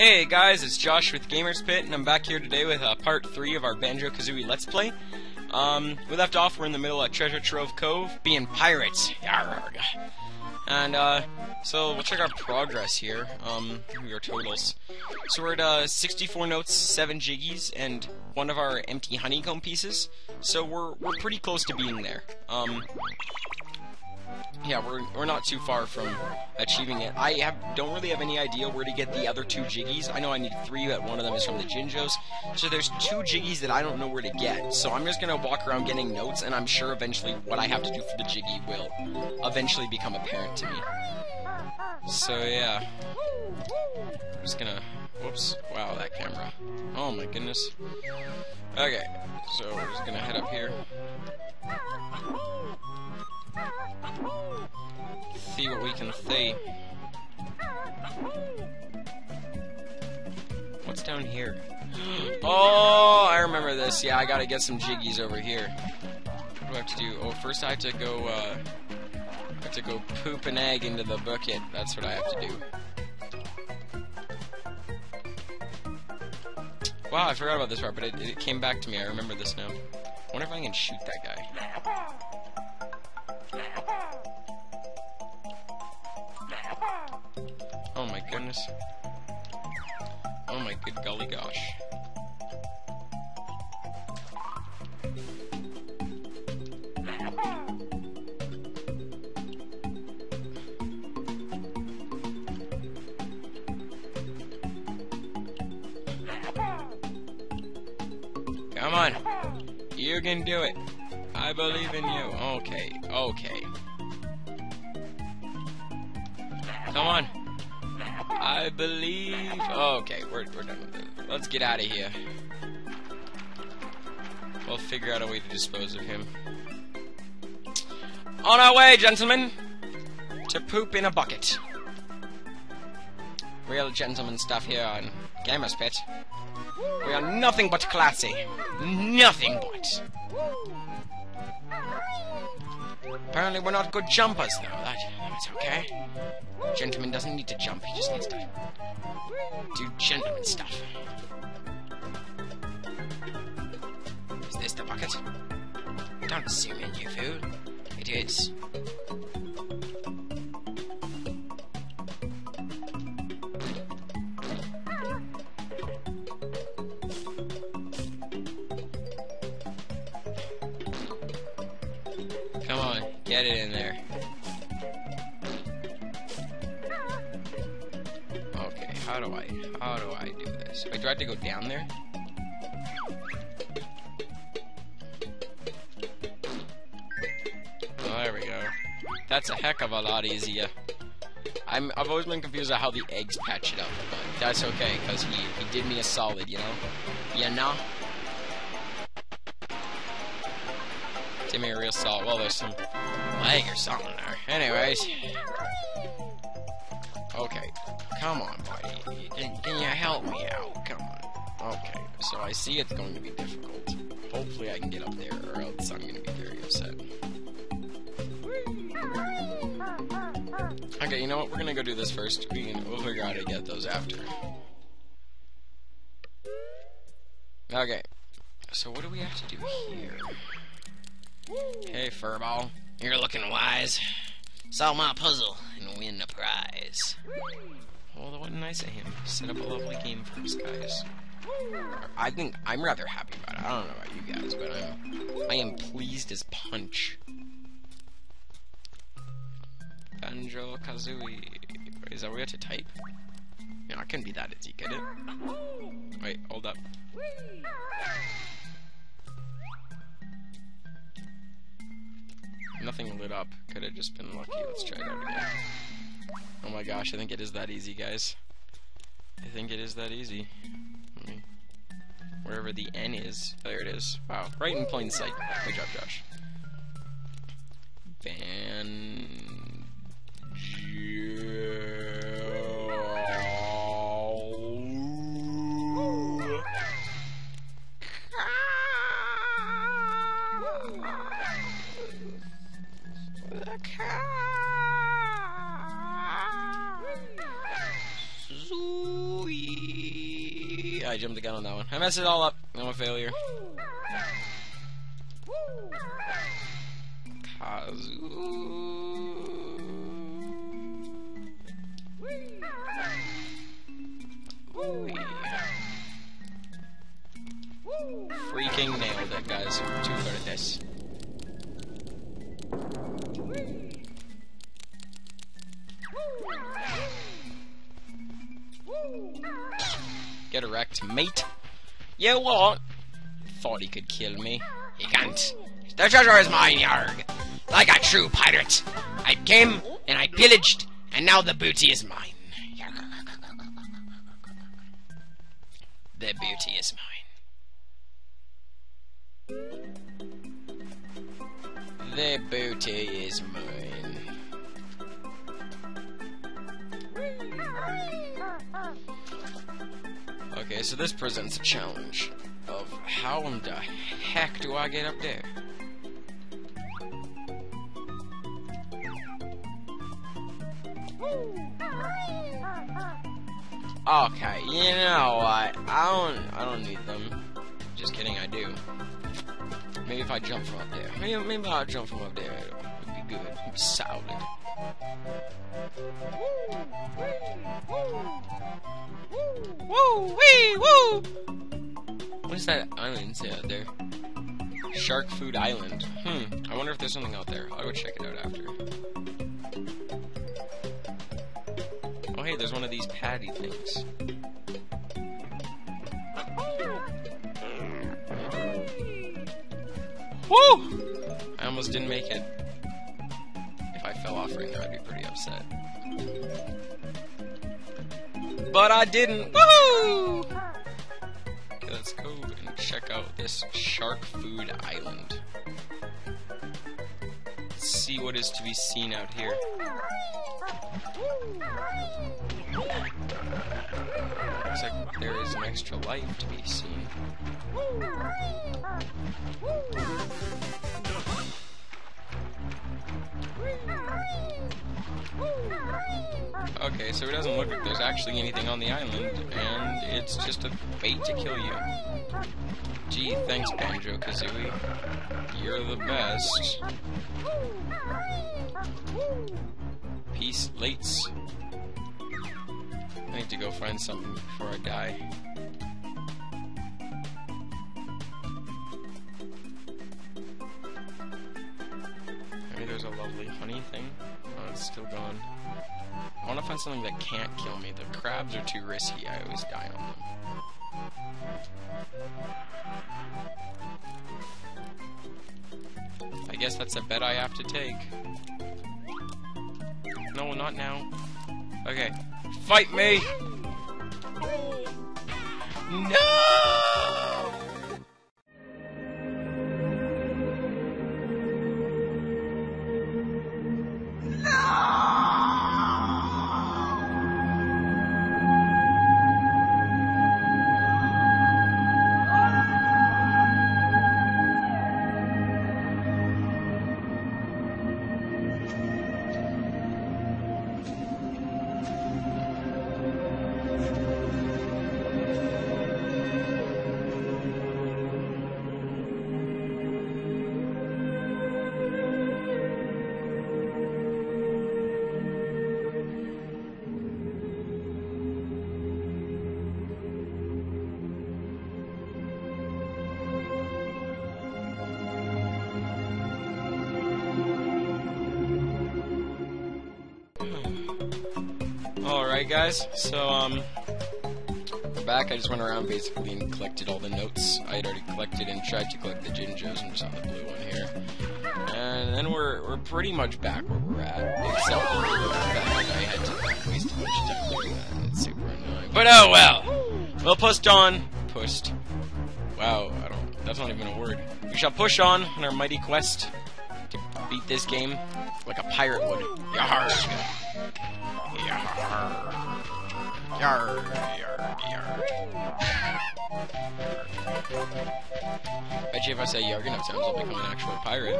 Hey guys, it's Josh with Gamerz Pit, and I'm back here today with uh, part 3 of our Banjo-Kazooie Let's Play. Um, we left off, we're in the middle of Treasure Trove Cove, being pirates. And, uh, so we'll check our progress here, um, your totals. So we're at, uh, 64 notes, 7 jiggies, and one of our empty honeycomb pieces. So we're, we're pretty close to being there. Um, yeah, we're, we're not too far from achieving it. I have, don't really have any idea where to get the other two jiggies. I know I need three, but one of them is from the Jinjos. So there's two jiggies that I don't know where to get. So I'm just gonna walk around getting notes, and I'm sure eventually what I have to do for the jiggy will eventually become apparent to me. So yeah, I'm just gonna. Whoops! Wow, that camera. Oh my goodness. Okay, so we're just gonna head up here. See what we can see. What's down here? Oh, I remember this. Yeah, I gotta get some jiggies over here. What do I have to do? Oh, first I have to go, uh... I have to go poop an egg into the bucket. That's what I have to do. Wow, I forgot about this part, but it, it came back to me. I remember this now. I wonder if I can shoot that guy. Do it. I believe in you. Okay, okay. Come on. I believe. okay, we're, we're done with it. Let's get out of here. We'll figure out a way to dispose of him. On our way, gentlemen! To poop in a bucket. Real gentleman stuff here on Gamerz Pit. We are nothing but classy. Nothing but. Apparently we're not good jumpers, though. That, that's okay. Gentleman doesn't need to jump, he just needs to do gentleman stuff. Is this the bucket? Don't zoom in, you fool. It is. Get it in there. Okay, how do I, how do I do this? Wait, do I have to go down there? Oh, there we go. That's a heck of a lot easier. I'm, I've always been confused about how the eggs patch it up, but that's okay, because he, he did me a solid, you know? You know? Did me a real salt. Well, there's some leg or something there. Anyways. Okay. Come on, buddy. Can, can you help me out? Come on. Okay. So I see it's going to be difficult. Hopefully I can get up there, or else I'm going to be very upset. Okay, you know what? We're going to go do this first. We can, we'll figure out how to get those after. Okay. So what do we have to do here? Hey, Furball. You're looking wise. Solve my puzzle and win a prize. Well, that wasn't nice of him. Set up a lovely game for us, guys. I think I'm rather happy about it. I don't know about you guys, but I'm I am pleased as punch. Banjo Kazooie. Is that what we have to type? No, it couldn't be that easy, could it? Wait, hold up. Nothing lit up. Could have just been lucky. Let's try it out again. Oh my gosh, I think it is that easy, guys. I think it is that easy. Me... Wherever the N is. There it is. Wow, right in plain sight. Good job, Josh. Van... jumped the gun on that one. I messed it all up. I'm a failure. Thought he could kill me. He can't. The treasure is mine, Yarg. Like a true pirate. I came and I pillaged, and now the booty is mine. The booty is mine. The booty is mine. Okay, so this presents a challenge of how in the heck do I get up there? Okay, you know what? I don't I don't need them. Just kidding, I do. Maybe if I jump from up there. Maybe, maybe I'll jump from up there. It would be good. It would be solid. Woo! Wee! Woo! What is that island say out there? Shark Food Island. Hmm. I wonder if there's something out there. I'll go check it out after. Oh hey, there's one of these patty things. Woo! I almost didn't make it. If I fell off right now, I'd be pretty upset. But I didn't. Woo! This shark food island. Let's see what is to be seen out here. Looks like there is an extra life to be seen. Okay, so it doesn't look like there's actually anything on the island, and it's just a bait to kill you. Gee, thanks, Banjo Kazooie. You're the best. Peace, lates. I need to go find something before I die. Maybe there's a lovely honey thing. Oh, it's still gone. I want to find something that can't kill me. The crabs are too risky. I always die on them. Guess that's a bet I have to take. No, not now. Okay. Fight me! No! Alright guys, so um we're back. I just went around basically and collected all the notes I had already collected and tried to collect the Jinjos and just on the blue one here. And then we're we're pretty much back where we're at. Except for the fact I had to waste too much time doing that. It's super annoying. But oh well! We'll push on. Pushed. Wow, I don't that's not even a word. We shall push on in our mighty quest to beat this game like a pirate would. Yarr! Yarr. Yarr, yarr. Bet you if I say yarg enough times, I'll become an actual pirate.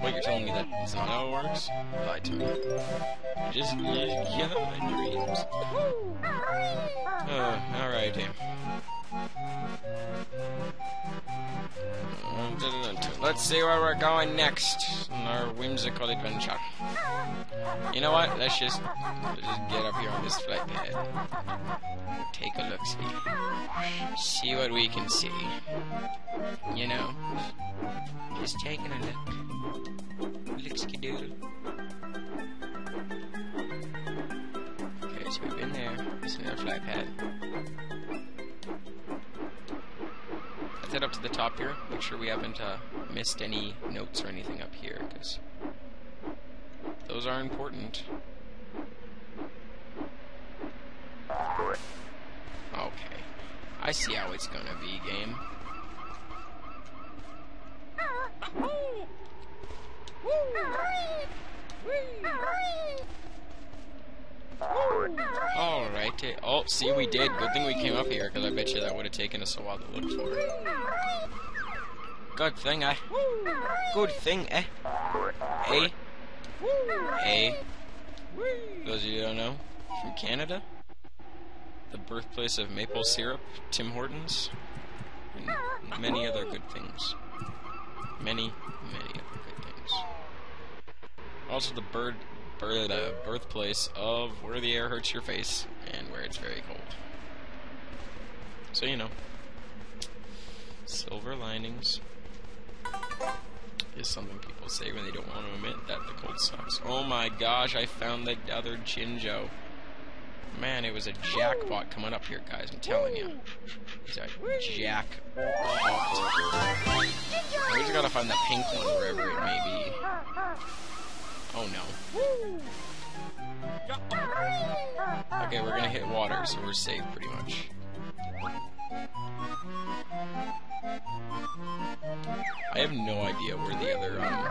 What, you're telling me that it's not how it works? Lie to me. Just, yeah, my dreams. Uh, alright, Let's see where we're going next in our whimsical adventure. You know what? Let's just, let's just get up here on this flight pad. Take a look, see. See what we can see. You know? Just taking a look. Lickskidoodle. Okay, so we've been there. This is our flight pad. Head up to the top here. Make sure we haven't uh, missed any notes or anything up here, because those are important. Okay. I see how it's gonna be, game. Alright. Oh, see, we did. Good thing we came up here, because I bet you that would have taken us a while to look for it. Good thing, eh? Good thing, eh? Eh? Eh? Those of you who don't know, from Canada, the birthplace of maple syrup, Tim Hortons, and many other good things. Many, many other good things. Also, the bird birth, uh, birthplace of where the air hurts your face and where it's very cold. So, you know, silver linings is something people say when they don't want to admit that the cold sucks. Oh my gosh, I found the other Jinjo. Man, it was a jackpot coming up here, guys, I'm telling you. It's a jackpot. We just gotta find the pink one wherever it may be. Oh no. Okay, we're gonna hit water, so we're safe pretty much. I have no idea where the other um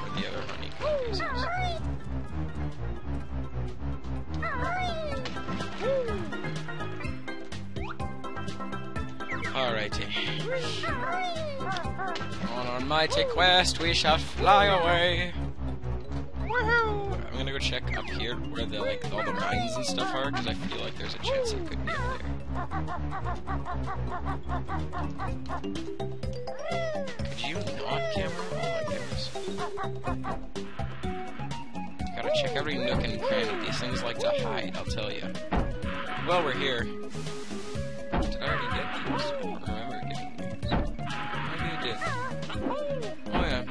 where the other honeycomb is. Alrighty. On our mighty quest, we shall fly away. Here where the like all the mines and stuff are, because I feel like there's a chance it could up there. Could you not, camera? Oh my goodness. Gotta check every nook and cranny. These things like to hide, I'll tell you. Well, we're here. Did I already get these? I don't remember getting these. Maybe I did. Oh yeah.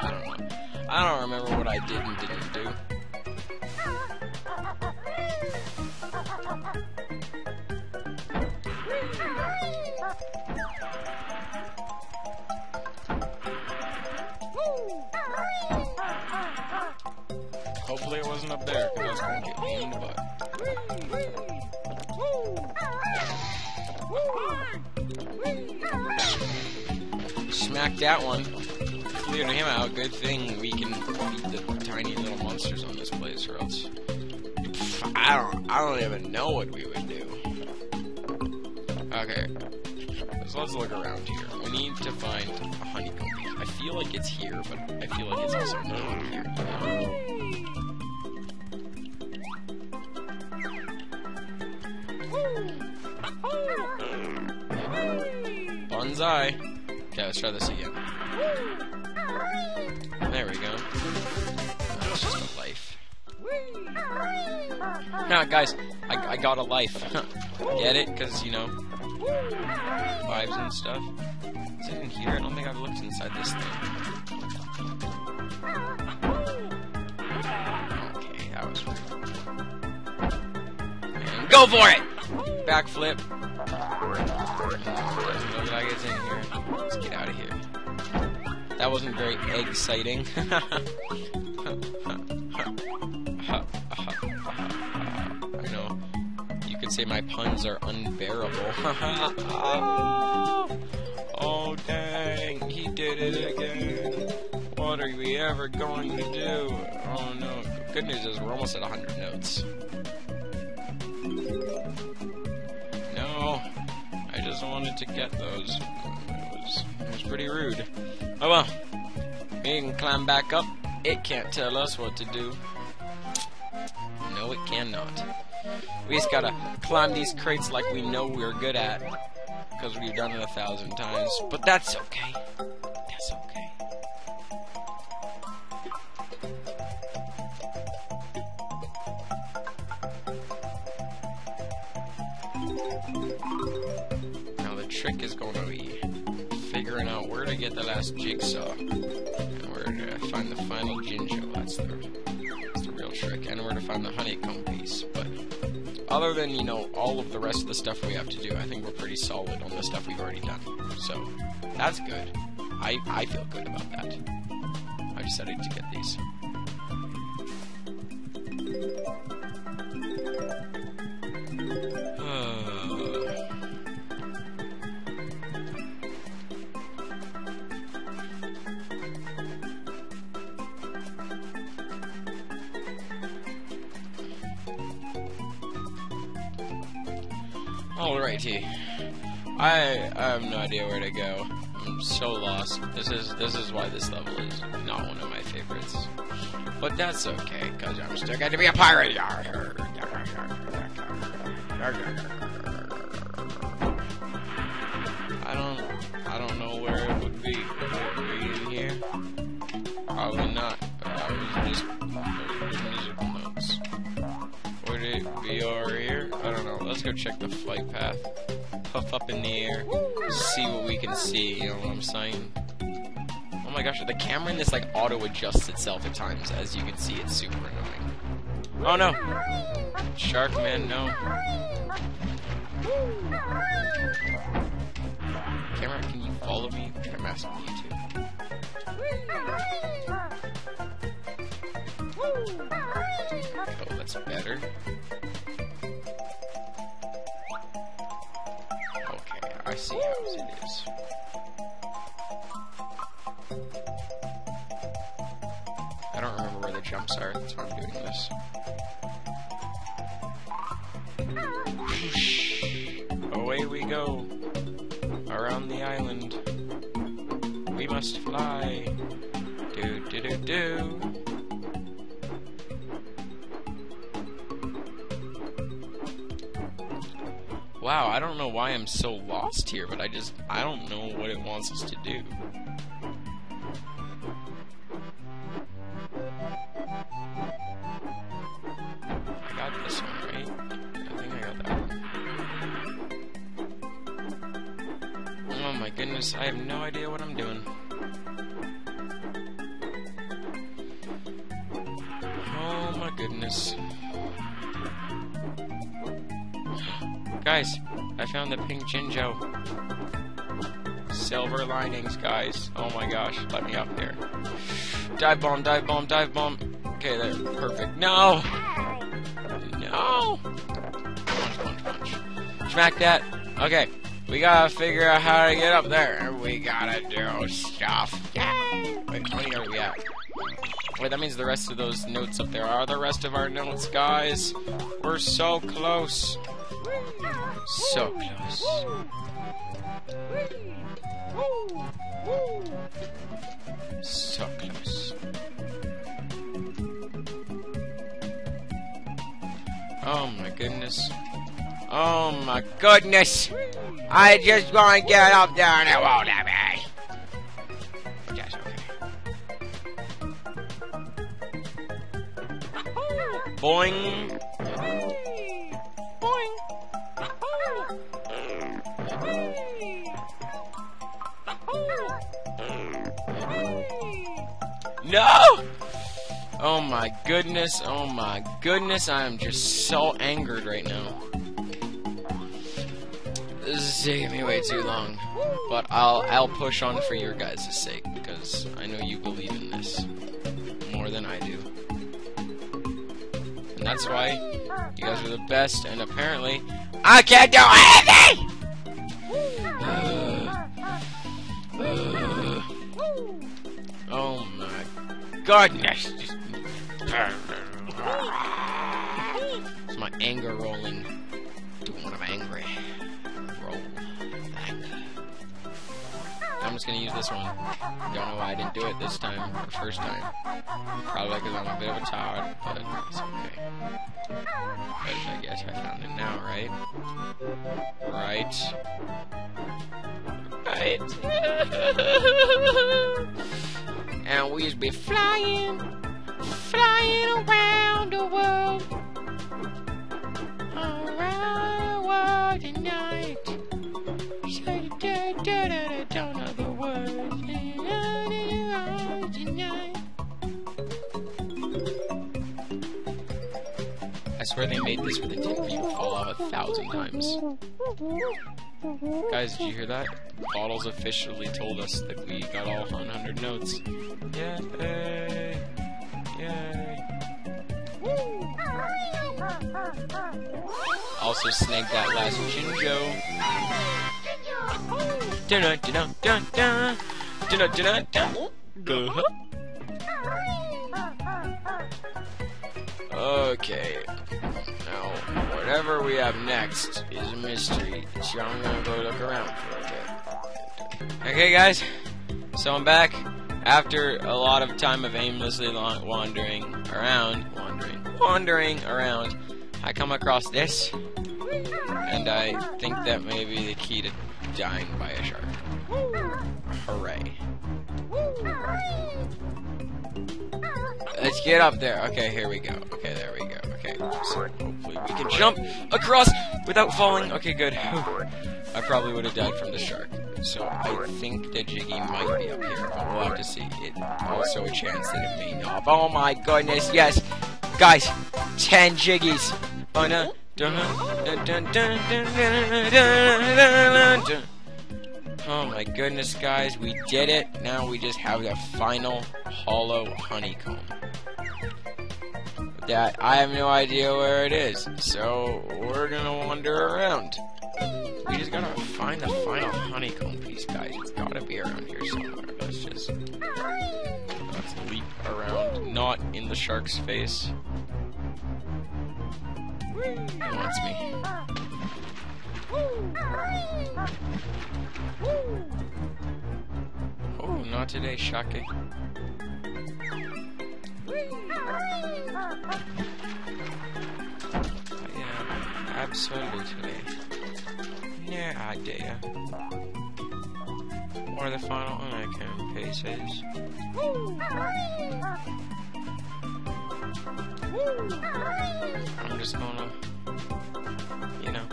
I don't know. I don't remember what I did and didn't do. Hopefully it wasn't up there, because that's gonna get me in the butt. Smack that one. Cleared him out. Good thing we can beat the tiny little monsters on this place, or else I don't. I don't even know what we would do. Okay, so let's look around here. We need to find a honeycomb. I feel like it's here, but I feel like it's also not here. Let's try this again. There we go. That's just a life. Now, guys, I, I got a life. Get it? Because, you know, vibes and stuff. Is it in here? I don't think I've looked inside this thing. Okay, that was. And go for it! Backflip. Doesn't That wasn't very exciting. I know. You could say my puns are unbearable. oh, dang. He did it again. What are we ever going to do? Oh, no. Good news is we're almost at 100 notes. No. I just wanted to get those. It was, it was pretty rude. Oh well. We can climb back up. It can't tell us what to do. No, it cannot. We just gotta climb these crates like we know we're good at. Because we've done it a thousand times. But that's okay. The last jigsaw and where to find the final Jinjo. That's the, that's the real trick. And where to find the honeycomb piece. But other than, you know, all of the rest of the stuff we have to do, I think we're pretty solid on the stuff we've already done. So, that's good. I, I feel good about that. I decided to get these. I, I have no idea where to go. I'm so lost. This is this is why this level is not one of my favorites. But that's okay, cause I'm still going to be a pirate. I don't I don't know where check the flight path. Puff up in the air. See what we can see, you know what I'm saying? Oh my gosh, the camera in this like auto-adjusts itself at times. As you can see, it's super annoying. Oh no! Shark man, no. Camera, can you follow me? I'm asking you to. Oh, that's better. Jumps are, that's why I'm doing this. Away we go. Around the island. We must fly. Do do do do. Wow, I don't know why I'm so lost here, but I just, I don't know what it wants us to do. I have no idea what I'm doing. Oh my goodness. Guys, I found the pink Jinjo. Silver linings, guys. Oh my gosh, let me up there. Dive bomb, dive bomb, dive bomb. Okay, there, perfect. No! No! Punch, punch, punch. Smack that. Okay, we gotta figure out how to get up there. We gotta do stuff. Yay! Wait, how many are we at? Wait, that means the rest of those notes up there are the rest of our notes, guys. We're so close. So close. So close. Oh my goodness. Oh my goodness! I just want to get up there and it won't let me. Boing. No! Oh my goodness, oh my goodness, I am just so angered right now. This is taking me way too long. But I'll I'll push on for your guys' sake, because I know you believe in this. More than I do. And that's why you guys are the best, and apparently I can't do anything! Uh, oh my goodness! It's my anger rolling. Just gonna use this one. Don't know why I didn't do it this time, or first time. Probably because I'm a bit of a tard, but it's okay. But I guess I found it now, right? Right. Right. and we just be flying, flying around the world. Swear they made this for the tip for you to fall off a thousand times. Guys, did you hear that? Bottles officially told us that we got all 100 notes. Yay! Yay! Also snagged that last Jinjo. Dun dun dun dun dun dun dun dun dun. Okay. Whatever we have next is a mystery, so I'm gonna go look around for a bit. Okay, guys. So I'm back after a lot of time of aimlessly wandering around, wandering, wandering around. I come across this, and I think that may be the key to dying by a shark. Hooray. Let's get up there. Okay, here we go. Okay, there we go. Okay, so we can jump across without falling. Okay, good. I probably would have died from the shark. So I think the Jiggy might be up here, but we'll have to see. It also a chance that it may not. Oh my goodness, yes! Guys, 10 Jiggies! Oh my goodness, guys, we did it. Now we just have the final hollow honeycomb. That I have no idea where it is, so we're gonna wander around. We just gotta find the final honeycomb piece, guys. It's gotta be around here somewhere. Let's just let's leap around, not in the shark's face. He wants me. Oh, not today, Absolutely. No idea. Or the final icon pieces. I'm just gonna, you know,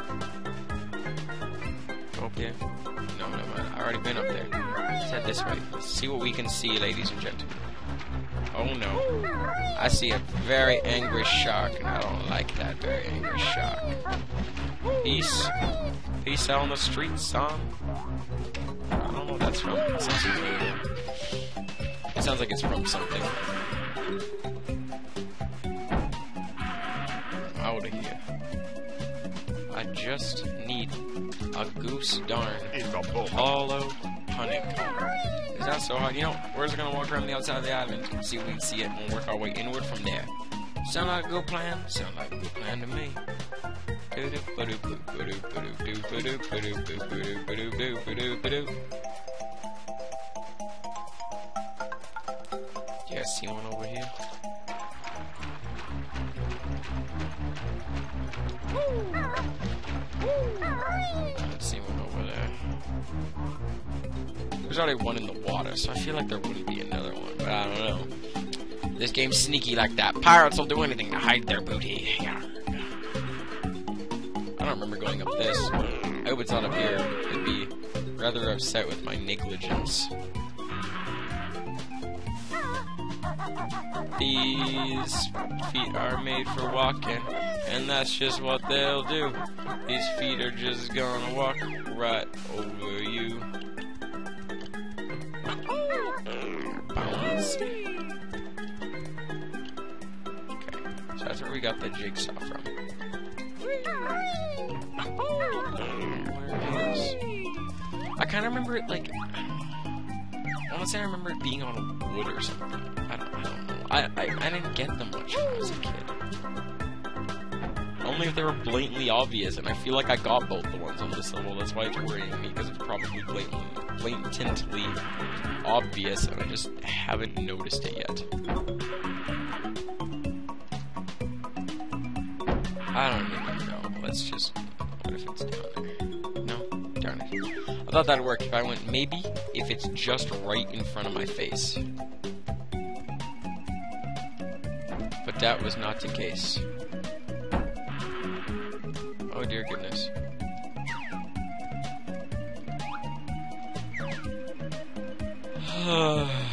go up. No, no, I already been up there. Head this way. Let's see what we can see, ladies and gentlemen. Oh no. I see a very angry shark, and I don't like that very angry shark. Peace. Peace out on the street, son. I don't know what that's from. It sounds, it sounds like it's from something. Out of here. I just need a goose darn hollow honeycomb. Is that so hard? You know, we're just gonna walk around the outside of the island, see if we can see it, and work our way inward from there. Sound like a good plan? Sound like a good plan to me. Yeah, I see one over here? Let's see one over there. There's already one in the water, so I feel like there wouldn't be another one, but I don't know. This game's sneaky like that. Pirates will do anything to hide their booty. I don't remember going up this. I hope it's not up here. I'd be rather upset with my negligence. These feet are made for walking, and that's just what they'll do. These feet are just gonna walk right over you. So that's where got the jigsaw from. I kind of remember it like... I want to say I remember it being on wood or something. I don't, I don't know. I, I, I didn't get them much when I was a kid. Only if they were blatantly obvious, and I feel like I got both the ones on this level. That's why it's worrying me, because it's probably blatantly, blatantly obvious, and I just haven't noticed it yet. I don't even know. Let's just... What if it's down there? No? Darn it. I thought that'd work if I went maybe if it's just right in front of my face. But that was not the case. Oh dear goodness.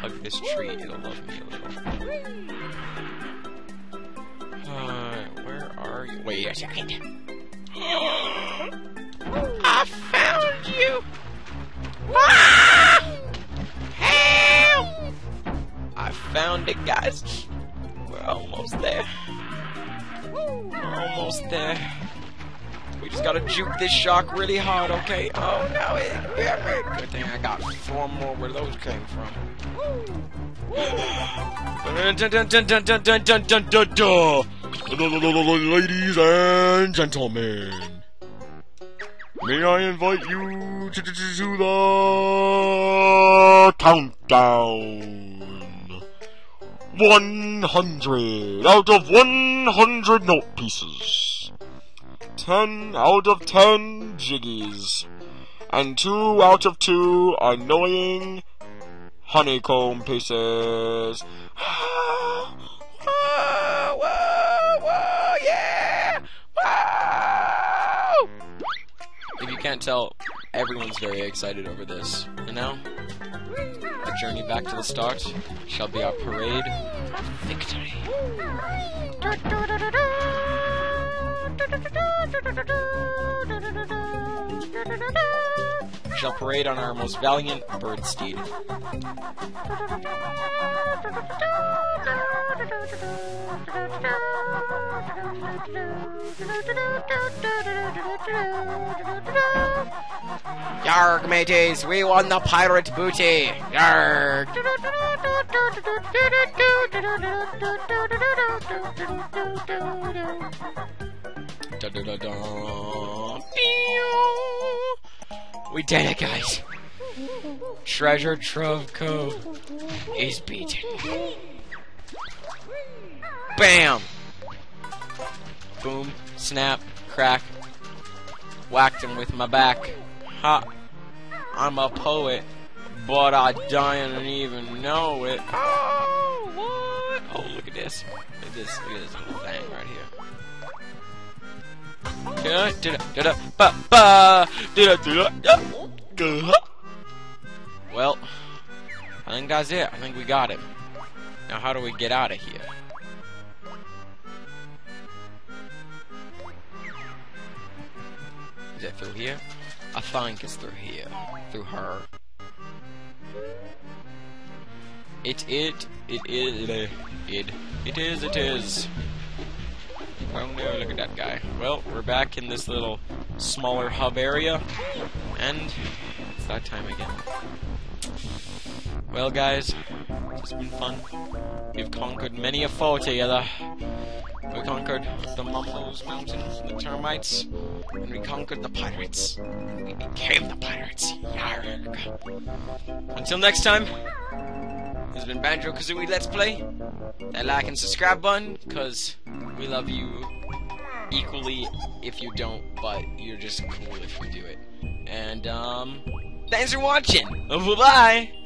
hug this tree, it'll love me a little. Uh, where are you? Wait a second. I found you! Ah! Help! I found it, guys. We're almost there. We're almost there. We just gotta juke this shark really hard, okay? Oh no, it hit me. Good thing I got four more where those came from. Ladies and gentlemen, may I invite you to, to, to the countdown? 100 out of 100 note pieces, 10 out of 10 jiggies, and 2 out of 2 annoying honeycomb pieces. whoa, whoa, whoa, yeah! Whoa! If you can't tell, everyone's very excited over this. And now, our journey back to the start shall be our parade of victory. Shall parade on our most valiant bird steed. Yarg, mateys, we won the pirate booty! Yarg! We did it, guys! Treasure Trove Cove is beaten. Bam! Boom, snap, crack. Whacked him with my back. Ha! I'm a poet, but I don't even know it. Oh, what? Oh, look at this. Look at this. Look at this little thing right here. Da da da da ba ba da da da. Well, I think that's it. I think we got him. Now, how do we get out of here? Is it through here? I think it's through here. Through her. It, it, it is, it, it, it is, it is. Oh no, look at that guy. Well, we're back in this little smaller hub area, and it's that time again. Well, guys, it's been fun. We've conquered many a foe together. We conquered the Mumbo's Mountains the termites, and we conquered the pirates. And We became the pirates. Yarg. Until next time, this has been Banjo Kazooie Let's Play. That like and subscribe button, because we love you equally if you don't, but you're just cool if you do it. And, um, thanks for watching. Bye bye.